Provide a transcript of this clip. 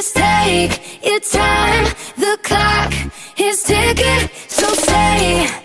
Just take your time. The clock is ticking So say.